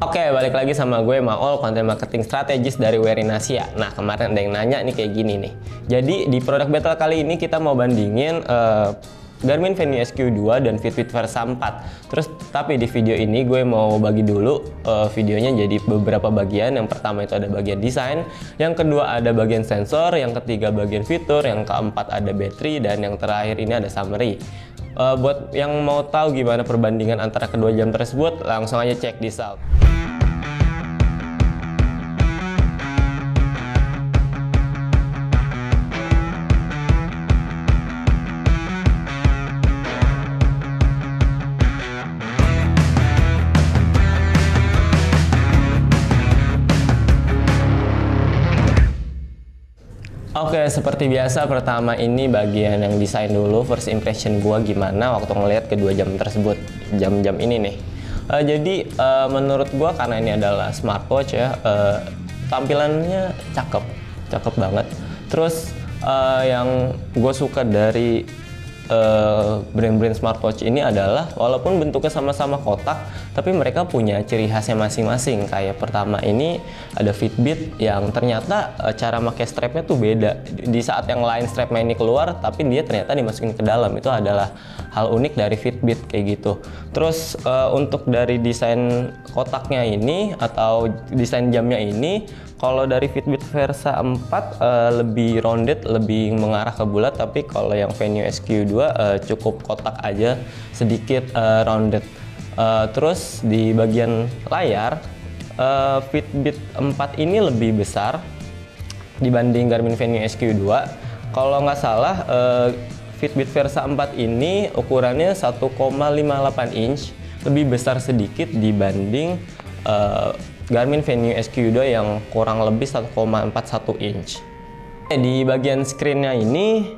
Oke, balik lagi sama gue Maol, konten marketing strategis dari Werinasia. Nah, kemarin ada yang nanya nih kayak gini nih. Jadi di produk battle kali ini kita mau bandingin uh, Garmin Venue SQ2 dan Fitbit Versa 4. Terus tapi di video ini gue mau bagi dulu uh, videonya jadi beberapa bagian. Yang pertama itu ada bagian desain, yang kedua ada bagian sensor, yang ketiga bagian fitur, yang keempat ada battery dan yang terakhir ini ada summary. Uh, buat yang mau tahu gimana perbandingan antara kedua jam tersebut, langsung aja cek di out. Oke, seperti biasa pertama ini bagian yang desain dulu first impression gua gimana waktu ngelihat kedua jam tersebut. Jam-jam ini nih. Uh, jadi uh, menurut gua karena ini adalah smartwatch ya, uh, tampilannya cakep, cakep banget. Terus uh, yang gue suka dari eh, brand-brand smartwatch ini adalah walaupun bentuknya sama-sama kotak, tapi mereka punya ciri khasnya masing-masing. Kayak pertama ini ada Fitbit yang ternyata uh, cara pakai strapnya tuh beda. Di saat yang lain strapnya ini keluar, tapi dia ternyata dimasukin ke dalam. Itu adalah hal unik dari Fitbit kayak gitu. Terus uh, untuk dari desain kotaknya ini atau desain jamnya ini kalau dari Fitbit Versa 4 uh, eh, lebih rounded, lebih mengarah ke bulat, tapi kalau yang Venue SQ2 uh, eh, cukup kotak aja, sedikit uh, rounded. Uh, terus di bagian layar, uh, Fitbit 4 ini lebih besar dibanding Garmin Venue SQ2. Kalau nggak salah, uh, Fitbit Versa 4 ini ukurannya 1,58 inch, lebih besar sedikit dibanding uh, Garmin Venue SQ2 yang kurang lebih 1,41 inch. Di bagian screennya ini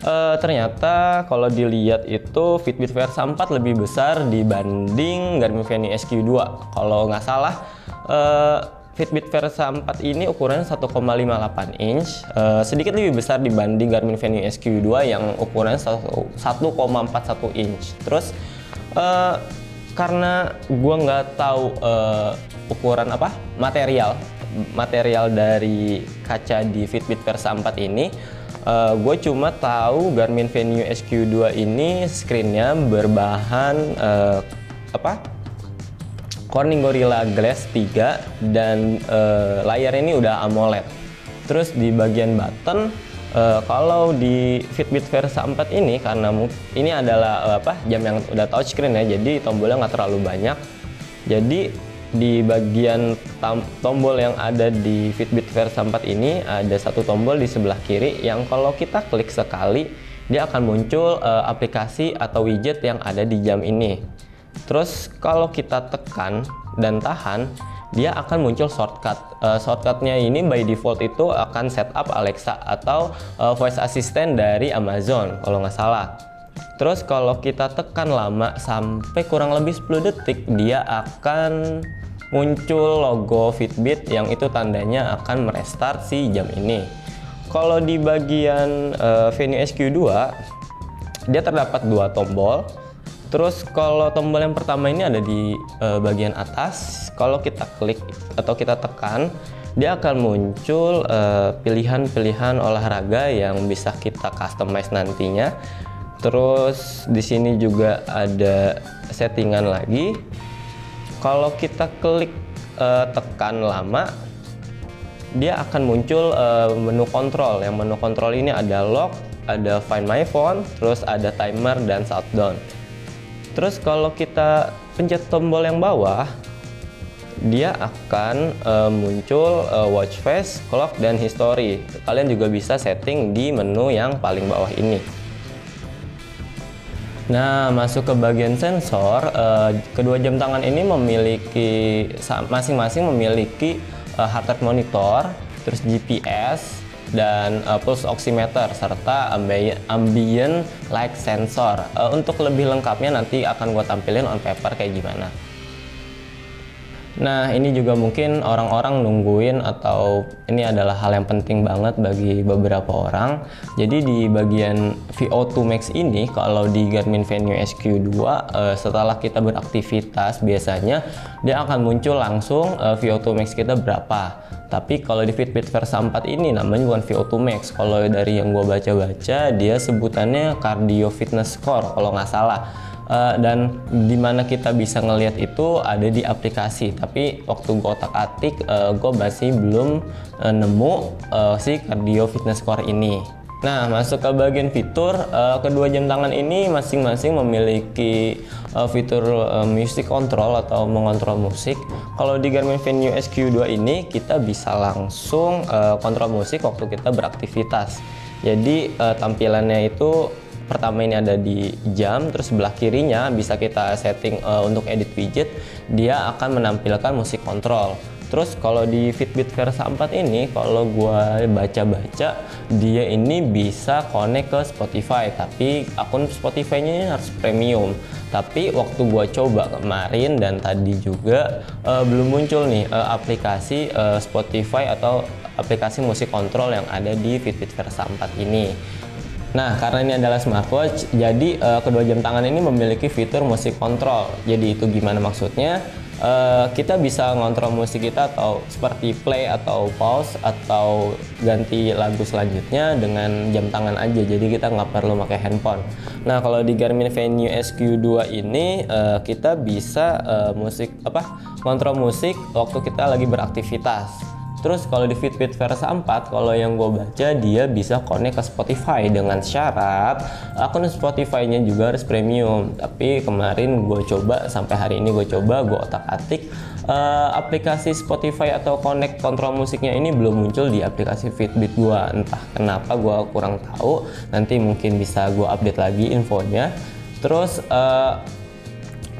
uh, ternyata kalau dilihat itu Fitbit Versa 4 lebih besar dibanding Garmin Venue SQ2. Kalau nggak salah uh, Fitbit Versa 4 ini ukurannya 1,58 inch, uh, sedikit lebih besar dibanding Garmin Venue SQ2 yang ukurannya 1,41 inch. Terus uh, karena gue nggak tahu uh, ukuran apa material material dari kaca di Fitbit Versa 4 ini uh, gue cuma tahu Garmin Venue SQ2 ini screennya berbahan uh, apa Corning Gorilla Glass 3 dan uh, layar ini udah AMOLED. Terus di bagian button Uh, kalau di Fitbit Versa 4 ini karena ini adalah uh, apa jam yang udah touchscreen ya, jadi tombolnya nggak terlalu banyak. Jadi di bagian tombol yang ada di Fitbit Versa 4 ini ada satu tombol di sebelah kiri yang kalau kita klik sekali dia akan muncul uh, aplikasi atau widget yang ada di jam ini. Terus kalau kita tekan dan tahan dia akan muncul shortcut. Uh, shortcutnya ini by default itu akan setup Alexa atau uh, voice assistant dari Amazon kalau nggak salah. Terus kalau kita tekan lama sampai kurang lebih 10 detik dia akan muncul logo Fitbit yang itu tandanya akan merestart si jam ini. Kalau di bagian uh, Venue SQ2 dia terdapat dua tombol Terus kalau tombol yang pertama ini ada di uh, bagian atas. Kalau kita klik atau kita tekan, dia akan muncul eh, pilihan-pilihan uh, olahraga yang bisa kita customize nantinya. Terus di sini juga ada settingan lagi. Kalau kita klik uh, tekan lama, dia akan muncul menu kontrol. Yang menu kontrol ini ada lock, ada find my phone, terus ada timer dan shutdown. Terus kalau kita pencet tombol yang bawah, dia akan uh, muncul uh, watch face, clock, dan history. Kalian juga bisa setting di menu yang paling bawah ini. Nah, masuk ke bagian sensor, uh, kedua jam tangan ini memiliki masing-masing memiliki uh, heart rate monitor, terus GPS, dan uh, pulse oximeter serta ambient, light sensor. Uh, untuk lebih lengkapnya nanti akan gue tampilin on paper kayak gimana. Nah, ini juga mungkin orang-orang nungguin atau ini adalah hal yang penting banget bagi beberapa orang. Jadi di bagian VO2 Max ini kalau di Garmin Venue SQ2 uh, setelah kita beraktivitas biasanya dia akan muncul langsung eh, VO2 Max kita berapa. Tapi kalau di Fitbit Versa 4 ini namanya bukan VO2 Max. Kalau dari yang gue baca-baca dia sebutannya Cardio Fitness Score kalau nggak salah uh, dan di mana kita bisa ngelihat itu ada di aplikasi tapi waktu gue otak atik uh, eh, gue masih belum uh, nemu uh, si cardio fitness core ini Nah, masuk ke bagian fitur, uh, kedua jam tangan ini masing-masing memiliki uh, fitur uh, music control atau mengontrol musik. Kalau di Garmin Venue SQ2 ini kita bisa langsung uh, kontrol musik waktu kita beraktivitas. Jadi uh, tampilannya itu pertama ini ada di jam terus sebelah kirinya bisa kita setting uh, untuk edit widget dia akan menampilkan musik kontrol Terus kalau di Fitbit Versa 4 ini kalau gue baca-baca dia ini bisa connect ke Spotify tapi akun Spotify-nya harus premium. Tapi waktu gue coba kemarin dan tadi juga uh, belum muncul nih uh, aplikasi uh, Spotify atau aplikasi musik kontrol yang ada di Fitbit Versa 4 ini. Nah, karena ini adalah smartwatch, jadi uh, kedua jam tangan ini memiliki fitur musik kontrol. Jadi itu gimana maksudnya? Uh, kita bisa ngontrol musik kita atau seperti play atau pause atau ganti lagu selanjutnya dengan jam tangan aja jadi kita nggak perlu pakai handphone nah kalau di Garmin Venue SQ2 ini uh, kita bisa uh, musik apa ngontrol musik waktu kita lagi beraktivitas Terus kalau di Fitbit Versa 4, kalau yang gue baca dia bisa connect ke Spotify dengan syarat akun Spotify-nya juga harus premium. Tapi kemarin gue coba sampai hari ini gue coba gue otak-atik uh, aplikasi Spotify atau connect kontrol musiknya ini belum muncul di aplikasi Fitbit gue. Entah kenapa gue kurang tahu. Nanti mungkin bisa gue update lagi infonya. Terus uh,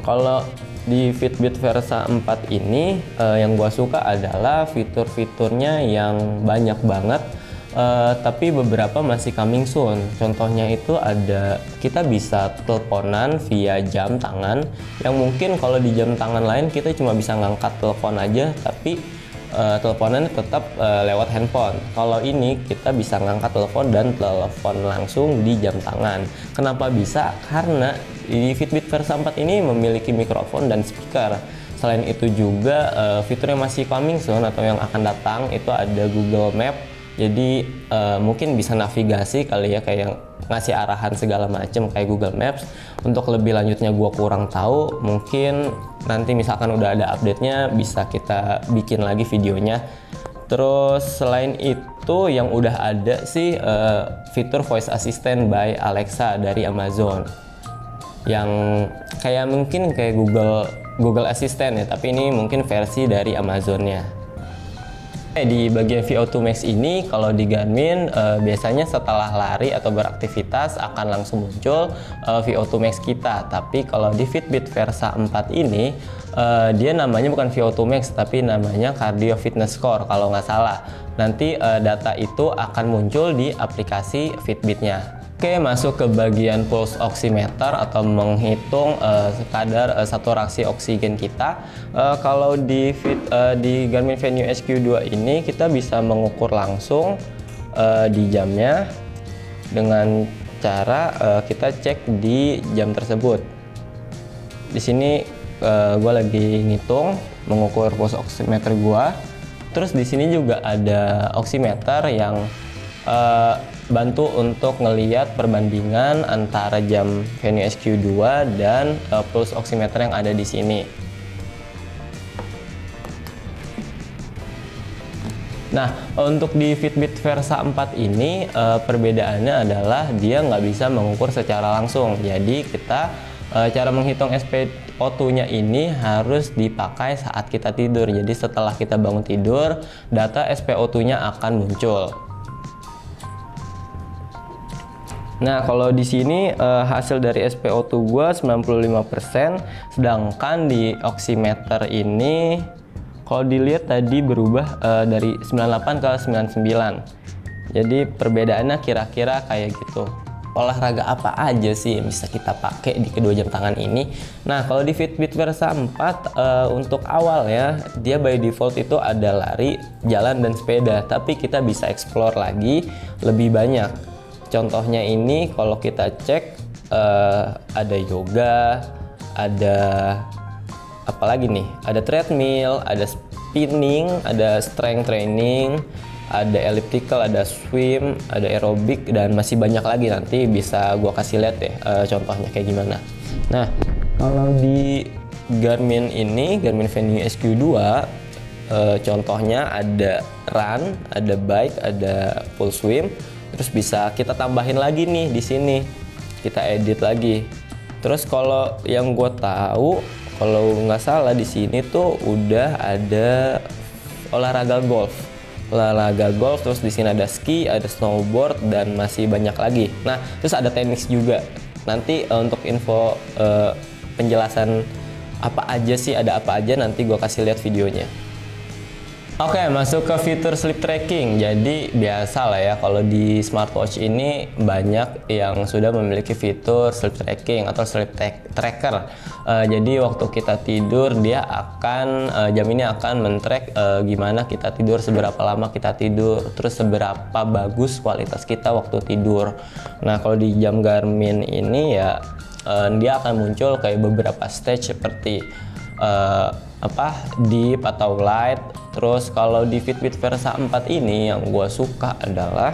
kalau di Fitbit Versa 4 ini uh, yang gue suka adalah fitur-fiturnya yang banyak banget. Uh, tapi beberapa masih coming soon. Contohnya itu ada kita bisa teleponan via jam tangan. Yang mungkin kalau di jam tangan lain kita cuma bisa ngangkat telepon aja tapi uh, teleponan tetap uh, lewat handphone. Kalau ini kita bisa ngangkat telepon dan telepon langsung di jam tangan. Kenapa bisa? Karena di Fitbit Versa 4 ini memiliki mikrofon dan speaker. Selain itu juga uh, fitur yang masih coming soon atau yang akan datang itu ada Google Map. Jadi uh, mungkin bisa navigasi kali ya kayak yang ngasih arahan segala macam kayak Google Maps. Untuk lebih lanjutnya gue kurang tahu. Mungkin nanti misalkan udah ada update-nya bisa kita bikin lagi videonya. Terus selain itu yang udah ada sih uh, fitur voice assistant by Alexa dari Amazon yang kayak mungkin kayak Google Google Assistant ya, tapi ini mungkin versi dari Amazonnya. Eh, di bagian VO2 Max ini kalau di Garmin uh, biasanya setelah lari atau beraktivitas akan langsung muncul eh, VO2 Max kita. Tapi kalau di Fitbit Versa 4 ini uh, dia namanya bukan VO2 Max tapi namanya Cardio Fitness Score kalau nggak salah. Nanti uh, data itu akan muncul di aplikasi Fitbitnya. Oke, masuk ke bagian pulse oximeter atau menghitung uh, kadar uh, saturasi oksigen kita. Uh, kalau di fit, uh, di Garmin Venue SQ2 ini kita bisa mengukur langsung uh, di jamnya dengan cara uh, kita cek di jam tersebut. Di sini uh, gue lagi ngitung mengukur pulse oximeter gue. Terus di sini juga ada oximeter yang uh, bantu untuk ngeliat perbandingan antara jam Venue SQ2 dan uh, pulse oximeter yang ada di sini. Nah, untuk di Fitbit Versa 4 ini uh, perbedaannya adalah dia nggak bisa mengukur secara langsung. Jadi kita uh, cara menghitung SpO2-nya ini harus dipakai saat kita tidur. Jadi setelah kita bangun tidur, data SpO2-nya akan muncul. Nah, kalau di sini uh, hasil dari SpO2 gua 95%, sedangkan di oximeter ini kalau dilihat tadi berubah uh, dari 98 ke 99. Jadi perbedaannya kira-kira kayak gitu. olahraga apa aja sih yang bisa kita pakai di kedua jam tangan ini. Nah, kalau di Fitbit Versa 4 uh, untuk awal ya, dia by default itu ada lari, jalan dan sepeda, tapi kita bisa explore lagi lebih banyak. Contohnya ini kalau kita cek uh, ada yoga, ada apa lagi nih? Ada treadmill, ada spinning, ada strength training, ada elliptical, ada swim, ada aerobik dan masih banyak lagi nanti bisa gua kasih lihat deh uh, contohnya kayak gimana. Nah, kalau di Garmin ini, Garmin Venue SQ2 uh, contohnya ada run, ada bike, ada full swim, terus bisa kita tambahin lagi nih di sini. Kita edit lagi. Terus kalau yang gue tahu, kalau nggak salah di sini tuh udah ada olahraga golf olahraga golf, terus di sini ada ski, ada snowboard dan masih banyak lagi. Nah, terus ada tenis juga. Nanti uh, untuk info uh, penjelasan apa aja sih, ada apa aja nanti gue kasih lihat videonya. Oke, okay, masuk ke fitur sleep tracking. Jadi biasa lah ya kalau di smartwatch ini banyak yang sudah memiliki fitur sleep tracking atau sleep tracker. Uh, jadi waktu kita tidur dia akan uh, jam ini akan men-track uh, gimana kita tidur, seberapa lama kita tidur, terus seberapa bagus kualitas kita waktu tidur. Nah, kalau di jam Garmin ini ya uh, dia akan muncul kayak beberapa stage seperti uh, apa deep atau light terus kalau di Fitbit Versa 4 ini yang gue suka adalah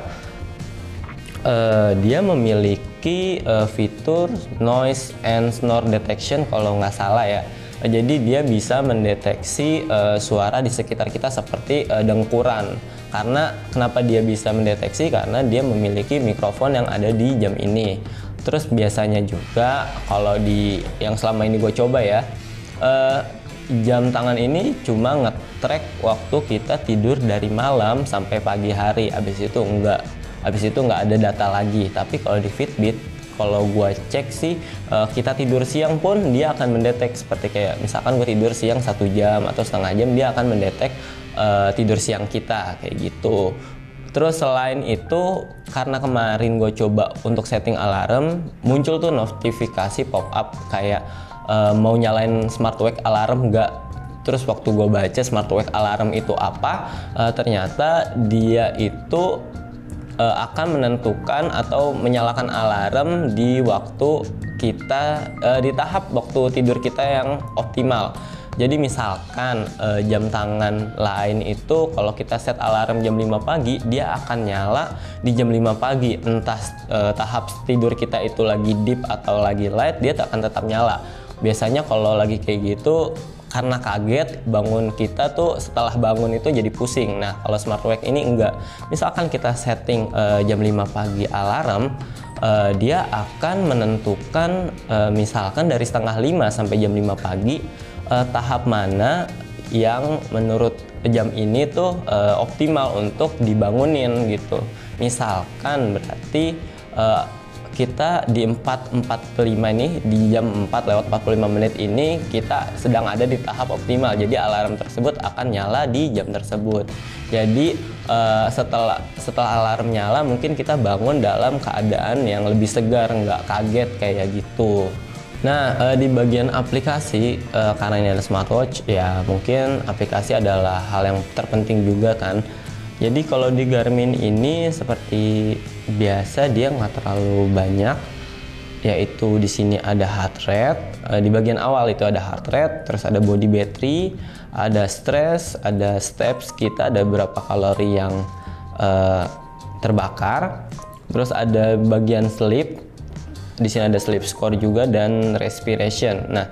uh, dia memiliki uh, fitur noise and snore detection kalau nggak salah ya. Jadi dia bisa mendeteksi uh, suara di sekitar kita seperti uh, dengkuran. Karena kenapa dia bisa mendeteksi? Karena dia memiliki mikrofon yang ada di jam ini. Terus biasanya juga kalau di yang selama ini gue coba ya uh, jam tangan ini cuma ngetrack waktu kita tidur dari malam sampai pagi hari. Habis itu enggak habis itu enggak ada data lagi. Tapi kalau di Fitbit kalau gue cek sih uh, kita tidur siang pun dia akan mendetek seperti kayak misalkan gue tidur siang satu jam atau setengah jam dia akan mendetek uh, tidur siang kita kayak gitu. Terus selain itu karena kemarin gue coba untuk setting alarm muncul tuh notifikasi pop up kayak uh, mau nyalain smart wake alarm nggak? Terus waktu gue baca smart wake alarm itu apa uh, ternyata dia itu uh, akan menentukan atau menyalakan alarm di waktu kita uh, di tahap waktu tidur kita yang optimal. Jadi misalkan uh, jam tangan lain itu kalau kita set alarm jam 5 pagi, dia akan nyala di jam 5 pagi. Entah uh, tahap tidur kita itu lagi deep atau lagi light, dia akan tetap nyala biasanya kalau lagi kayak gitu karena kaget bangun kita tuh setelah bangun itu jadi pusing. Nah, kalau smart wake ini enggak. Misalkan kita setting uh, jam 5 pagi alarm, uh, dia akan menentukan uh, misalkan dari setengah 5 sampai jam 5 pagi uh, tahap mana yang menurut jam ini tuh uh, optimal untuk dibangunin gitu. Misalkan berarti uh, kita di 4.45 ini di jam 4 lewat 45 menit ini kita sedang ada di tahap optimal. Jadi alarm tersebut akan nyala di jam tersebut. Jadi uh, setelah setelah alarm nyala mungkin kita bangun dalam keadaan yang lebih segar nggak kaget kayak gitu. Nah, uh, di bagian aplikasi, uh, karena ini ada smartwatch, ya mungkin aplikasi adalah hal yang terpenting juga kan. Jadi kalau di Garmin ini seperti biasa dia nggak terlalu banyak. Yaitu di sini ada heart rate uh, di bagian awal itu ada heart rate terus ada body battery ada stress ada steps kita ada berapa kalori yang uh, terbakar. Terus ada bagian sleep di sini ada sleep score juga dan respiration. Nah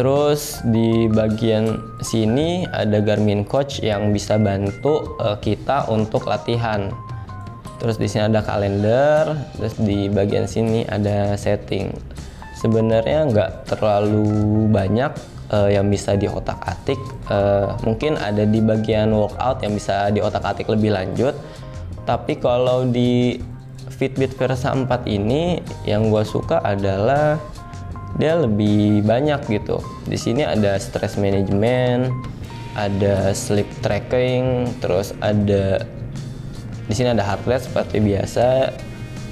Terus di bagian sini ada Garmin Coach yang bisa bantu uh, kita untuk latihan. Terus di sini ada kalender, terus di bagian sini ada setting. Sebenarnya nggak terlalu banyak uh, yang bisa diotak-atik. Uh, mungkin ada di bagian workout yang bisa diotak-atik lebih lanjut. Tapi kalau di Fitbit Versa 4 ini yang gue suka adalah dia lebih banyak gitu. Di sini ada stress management, ada sleep tracking, terus ada di sini ada heart rate seperti biasa,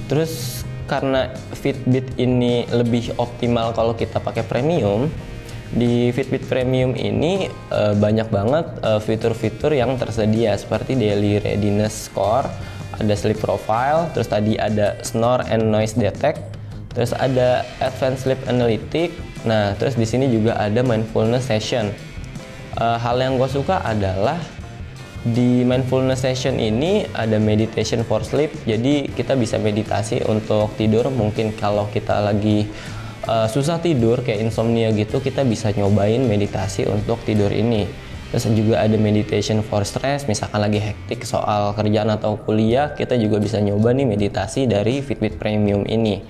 terus karena Fitbit ini lebih optimal kalau kita pakai premium di Fitbit Premium ini uh, banyak banget uh, fitur-fitur yang tersedia seperti daily readiness score, ada sleep profile, terus tadi ada snore and noise detect, terus ada advanced sleep analytic. Nah, terus di sini juga ada mindfulness session. Uh, hal yang gue suka adalah di mindfulness session ini ada meditation for sleep. Jadi kita bisa meditasi untuk tidur. Mungkin kalau kita lagi uh, susah tidur kayak insomnia gitu kita bisa nyobain meditasi untuk tidur ini terus juga ada meditation for stress misalkan lagi hektik soal kerjaan atau kuliah kita juga bisa nyoba nih meditasi dari Fitbit Premium ini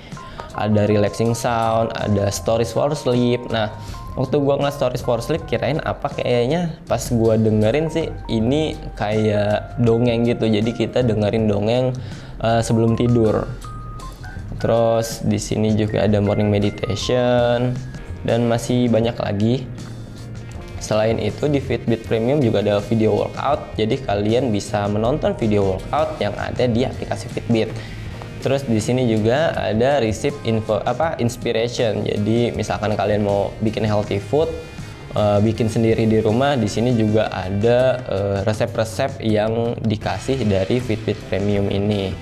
ada relaxing sound ada stories for sleep nah waktu gua ngeliat stories for sleep kirain apa kayaknya pas gua dengerin sih ini kayak dongeng gitu jadi kita dengerin dongeng uh, sebelum tidur Terus di sini juga ada morning meditation dan masih banyak lagi. Selain itu di Fitbit Premium juga ada video workout. Jadi kalian bisa menonton video workout yang ada di aplikasi Fitbit. Terus di sini juga ada receipt info apa inspiration. Jadi misalkan kalian mau bikin healthy food, uh, bikin sendiri di rumah, di sini juga ada eh, resep-resep uh, yang dikasih dari Fitbit Premium ini.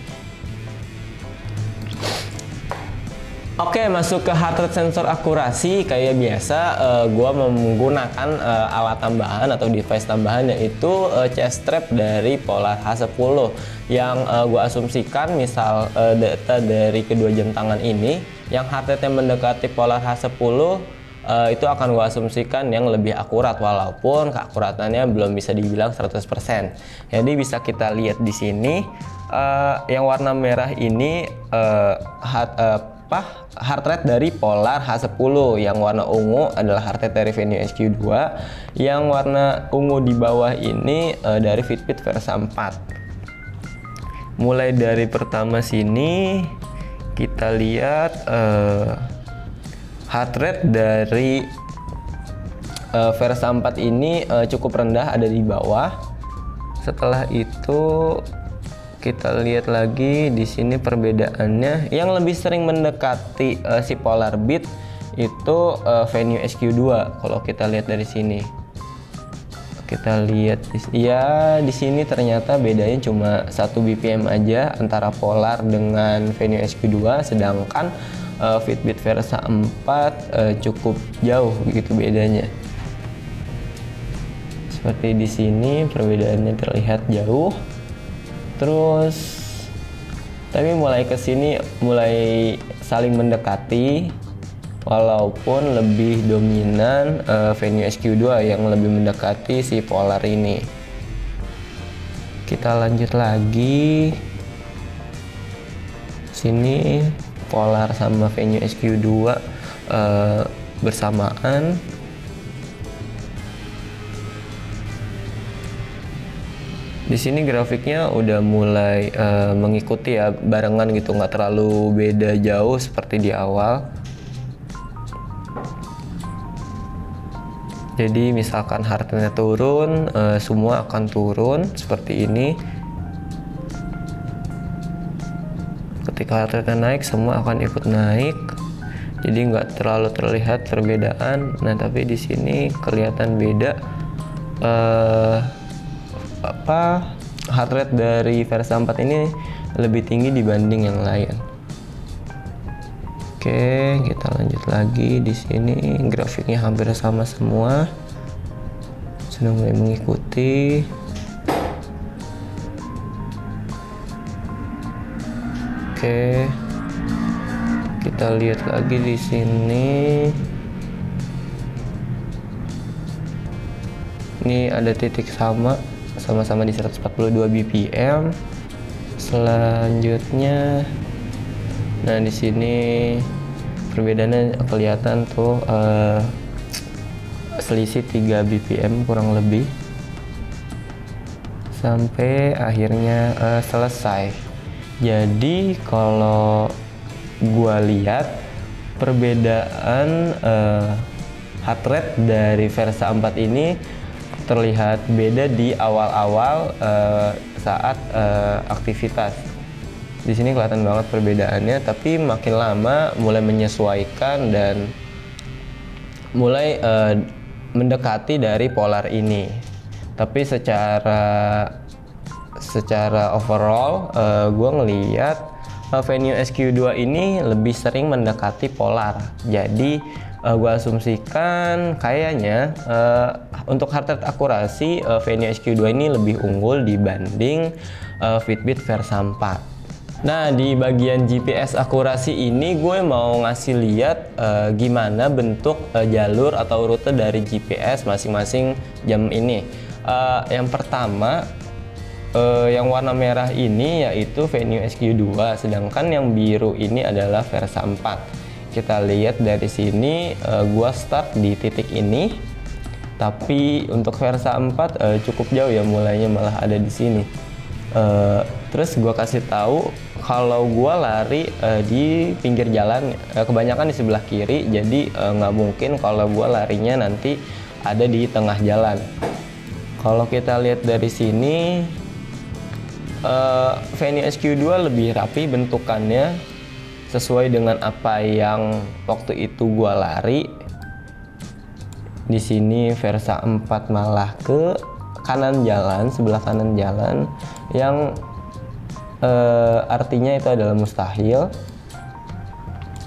Oke, masuk ke heart rate sensor akurasi kayak biasa uh, eh, gue menggunakan uh, alat tambahan atau device tambahan yaitu uh, chest strap dari Polar H10 yang uh, gue asumsikan misal uh, data dari kedua jam tangan ini yang heart rate yang mendekati Polar H10 uh, itu akan gue asumsikan yang lebih akurat walaupun keakuratannya belum bisa dibilang 100%. Jadi bisa kita lihat di sini uh, yang warna merah ini uh, heart, uh, apa heart rate dari Polar H10 yang warna ungu adalah heart rate dari Venue SQ2 yang warna ungu di bawah ini uh, dari Fitbit Versa 4 mulai dari pertama sini kita lihat uh, heart rate dari uh, Versa 4 ini uh, cukup rendah ada di bawah. Setelah itu kita lihat lagi di sini perbedaannya. Yang lebih sering mendekati uh, si polar beat itu uh, venue SQ2 kalau kita lihat dari sini. Kita lihat ya di sini ternyata bedanya cuma satu bpm aja antara polar dengan venue SQ2 sedangkan uh, Fitbit Versa 4 uh, cukup jauh begitu bedanya. Seperti di sini perbedaannya terlihat jauh terus tapi mulai ke sini mulai saling mendekati walaupun lebih dominan uh, venue SQ2 yang lebih mendekati si Polar ini. Kita lanjut lagi. Sini Polar sama venue SQ2 uh, eh, bersamaan di sini grafiknya udah mulai uh, mengikuti ya barengan gitu nggak terlalu beda jauh seperti di awal. Jadi misalkan hartanya turun uh, semua akan turun seperti ini. Ketika hartanya naik semua akan ikut naik. Jadi nggak terlalu terlihat perbedaan. Nah tapi di sini kelihatan beda. Uh, apa heart rate dari Versa 4 ini lebih tinggi dibanding yang lain. Oke, kita lanjut lagi di sini grafiknya hampir sama semua. Sudah mulai mengikuti. Oke. Kita lihat lagi di sini. Ini ada titik sama sama-sama di 142 bpm selanjutnya nah di sini perbedaannya kelihatan tuh uh, selisih 3 bpm kurang lebih. Sampai akhirnya uh, selesai. Jadi kalau gua lihat perbedaan uh, heart rate dari Versa 4 ini terlihat beda di awal-awal uh, saat uh, aktivitas. di sini kelihatan banget perbedaannya tapi makin lama mulai menyesuaikan dan mulai uh, mendekati dari polar ini tapi secara secara overall uh, gue ngeliat uh, Venue SQ2 ini lebih sering mendekati polar jadi uh, gue asumsikan kayaknya uh, untuk heart rate akurasi uh, Venue SQ2 ini lebih unggul dibanding uh, Fitbit Versa 4 Nah di bagian GPS akurasi ini gue mau ngasih lihat uh, gimana bentuk uh, jalur atau rute dari GPS masing-masing jam ini. Uh, yang pertama yang warna merah ini yaitu Venue SQ2 sedangkan yang biru ini adalah Versa 4. Kita lihat dari sini uh, gue start di titik ini. Tapi untuk Versa 4 uh, cukup jauh ya mulainya malah ada di sini. Uh, terus gue kasih tahu kalau gue lari uh, di pinggir jalan uh, kebanyakan di sebelah kiri jadi eh, nggak uh, mungkin kalau gue larinya nanti ada di tengah jalan. Kalau kita lihat dari sini uh, Venue SQ2 lebih rapi bentukannya sesuai dengan apa yang waktu itu gue lari di sini Versa 4 malah ke kanan jalan sebelah kanan jalan yang uh, artinya itu adalah mustahil.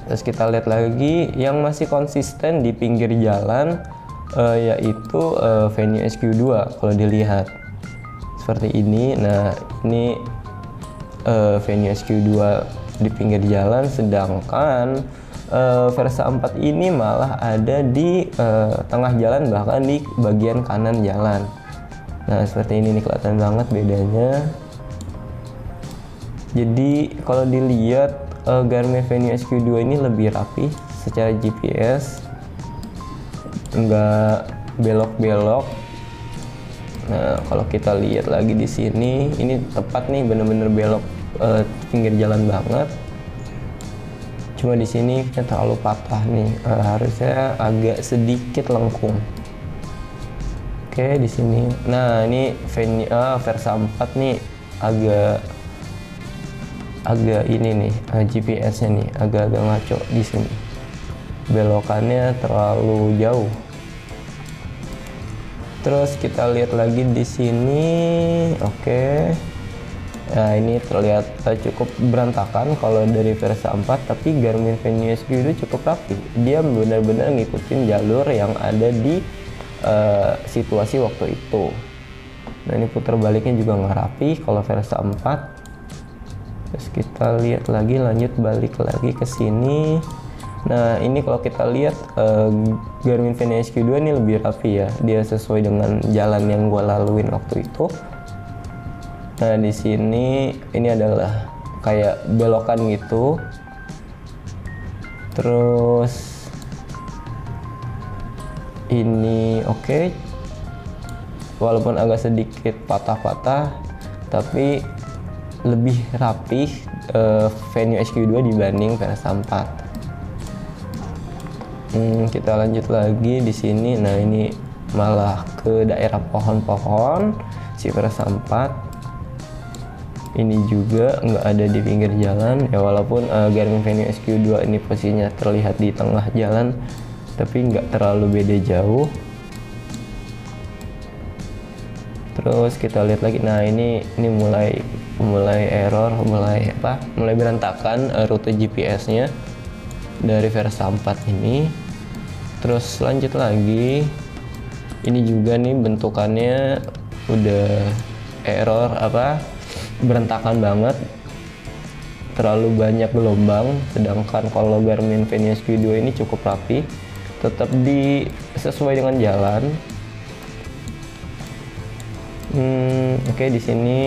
Terus kita lihat lagi yang masih konsisten di pinggir jalan uh, yaitu uh, venue SQ2 kalau dilihat. Seperti ini nah ini venue SQ2 di pinggir jalan sedangkan uh, Versa 4 ini malah ada di uh, tengah jalan bahkan di bagian kanan jalan. Nah seperti ini nih kelihatan banget bedanya. Jadi kalau dilihat uh, Garmin Venue SQ2 ini lebih rapi secara GPS enggak belok-belok. Nah kalau kita lihat lagi di sini ini tepat nih bener-bener belok uh, pinggir jalan banget. Cuma di sini kita terlalu patah nih. Uh, harusnya agak sedikit lengkung. Oke di sini. Nah ini venue uh, Versa 4 nih. Agak agak ini nih uh, GPS-nya nih. Agak-agak ngaco di sini. Belokannya terlalu jauh. Terus kita lihat lagi di sini. Oke. okay. Nah ini terlihat uh, cukup berantakan kalau dari Versa 4 tapi Garmin Venue SQ itu cukup rapi. Dia benar-benar ngikutin jalur yang ada di uh, situasi waktu itu. Nah ini putar baliknya juga nggak rapi kalau Versa 4 terus kita lihat lagi lanjut balik lagi ke sini. Nah ini kalau kita lihat uh, Garmin Venue SQ2 ini lebih rapi ya. Dia sesuai dengan jalan yang gue laluin waktu itu nah di sini ini adalah kayak belokan gitu terus ini oke okay. walaupun agak sedikit patah-patah tapi lebih rapi uh, venue SQ2 dibanding Versa 4. Hmm, kita lanjut lagi di sini. Nah, ini malah ke daerah pohon-pohon si Versa 4. Ini juga nggak ada di pinggir jalan. Ya walaupun uh, Garmin Venue SQ2 ini posisinya terlihat di tengah jalan tapi nggak terlalu beda jauh. Terus kita lihat lagi. Nah ini ini mulai mulai error mulai apa? Mulai berantakan uh, rute GPS-nya dari Versa 4 ini. Terus lanjut lagi. Ini juga nih bentukannya udah error apa berantakan banget terlalu banyak gelombang sedangkan kalau Garmin Venus Q2 ini cukup rapi tetap di sesuai dengan jalan Hmm, Oke okay, di sini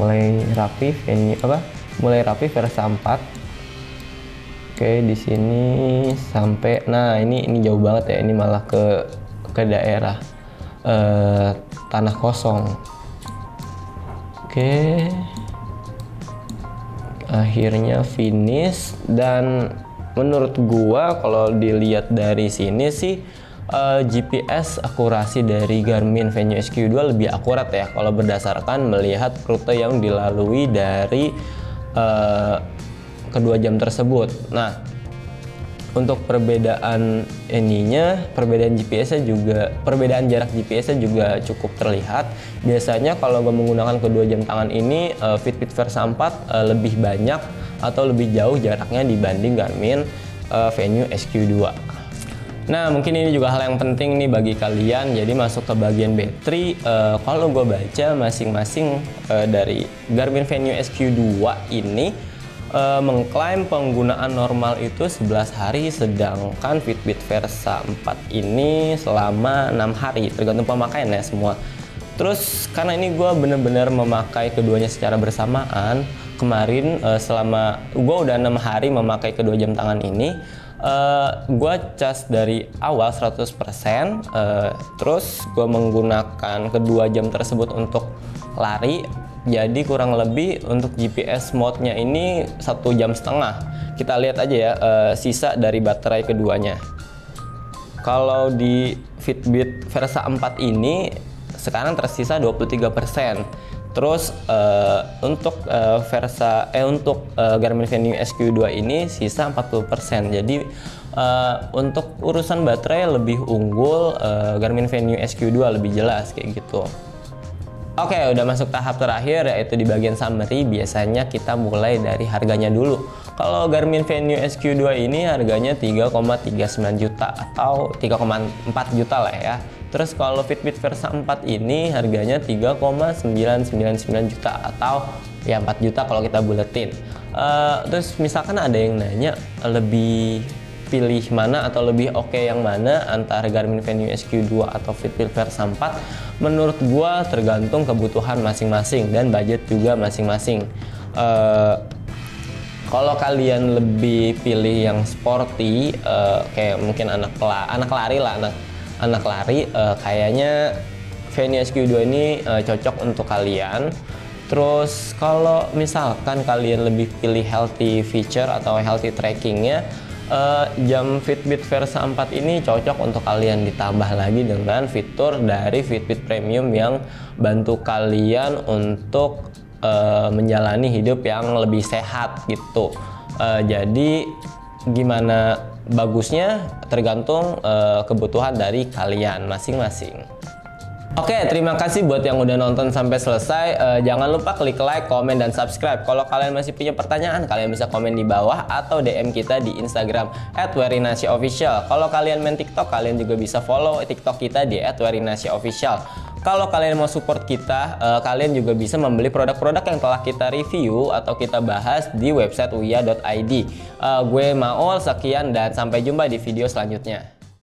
mulai rapi venue apa? Mulai rapi Versa 4. Oke okay, di sini sampai nah ini ini jauh banget ya ini malah ke ke daerah uh, tanah kosong. Oke. Akhirnya finish dan menurut gua kalau dilihat dari sini sih uh, eh, GPS akurasi dari Garmin Venue SQ2 lebih akurat ya kalau berdasarkan melihat rute yang dilalui dari uh, kedua jam tersebut. Nah, untuk perbedaan ininya, perbedaan GPS-nya juga, perbedaan jarak GPS-nya juga cukup terlihat. Biasanya kalau gue menggunakan kedua jam tangan ini, uh, Fitbit Versa 4 uh, lebih banyak atau lebih jauh jaraknya dibanding Garmin uh, Venue SQ2. Nah, mungkin ini juga hal yang penting nih bagi kalian. Jadi masuk ke bagian battery, uh, kalau gue baca masing-masing uh, dari Garmin Venue SQ2 ini uh, mengklaim penggunaan normal itu 11 hari sedangkan Fitbit Versa 4 ini selama 6 hari. Tergantung pemakaian ya semua. Terus karena ini gue bener-bener memakai keduanya secara bersamaan kemarin uh, selama gue udah enam hari memakai kedua jam tangan ini uh, gue cas dari awal 100% uh, terus gue menggunakan kedua jam tersebut untuk lari jadi kurang lebih untuk GPS mode-nya ini satu jam setengah. Kita lihat aja ya uh, sisa dari baterai keduanya. Kalau di Fitbit Versa 4 ini sekarang tersisa 23%. Terus uh, untuk uh, Versa eh untuk uh, Garmin Venue SQ2 ini sisa 40%. Jadi uh, untuk urusan baterai lebih unggul uh, Garmin Venue SQ2 lebih jelas kayak gitu. Oke, okay, udah masuk tahap terakhir yaitu di bagian summary. Biasanya kita mulai dari harganya dulu. Kalau Garmin Venue SQ2 ini harganya 3,39 juta atau 3,4 juta lah ya. Terus kalau Fitbit Versa 4 ini harganya 3,999 juta atau ya 4 juta kalau kita buletin. Uh, terus misalkan ada yang nanya lebih pilih mana atau lebih oke okay yang mana antara Garmin Venue SQ2 atau Fitbit Versa 4 menurut gua tergantung kebutuhan masing-masing dan budget juga masing-masing. Uh, kalau kalian lebih pilih yang sporty uh, kayak mungkin anak pela anak lari lah anak anak lari uh, kayaknya Venue SQ2 ini uh, cocok untuk kalian. Terus kalau misalkan kalian lebih pilih healthy feature atau healthy trackingnya, uh, jam Fitbit Versa 4 ini cocok untuk kalian ditambah lagi dengan fitur dari Fitbit Premium yang bantu kalian untuk uh, menjalani hidup yang lebih sehat gitu. Uh, jadi gimana bagusnya tergantung uh, kebutuhan dari kalian masing-masing. Oke, okay, terima kasih buat yang udah nonton sampai selesai. Uh, jangan lupa klik like, komen, dan subscribe. Kalau kalian masih punya pertanyaan, kalian bisa komen di bawah atau DM kita di Instagram @werinasiofficial. Kalau kalian main TikTok, kalian juga bisa follow TikTok kita di @werinasiofficial. Kalau kalian mau support kita, uh, kalian juga bisa membeli produk-produk yang telah kita review atau kita bahas di website uya.id. Uh, gue Maul, sekian dan sampai jumpa di video selanjutnya.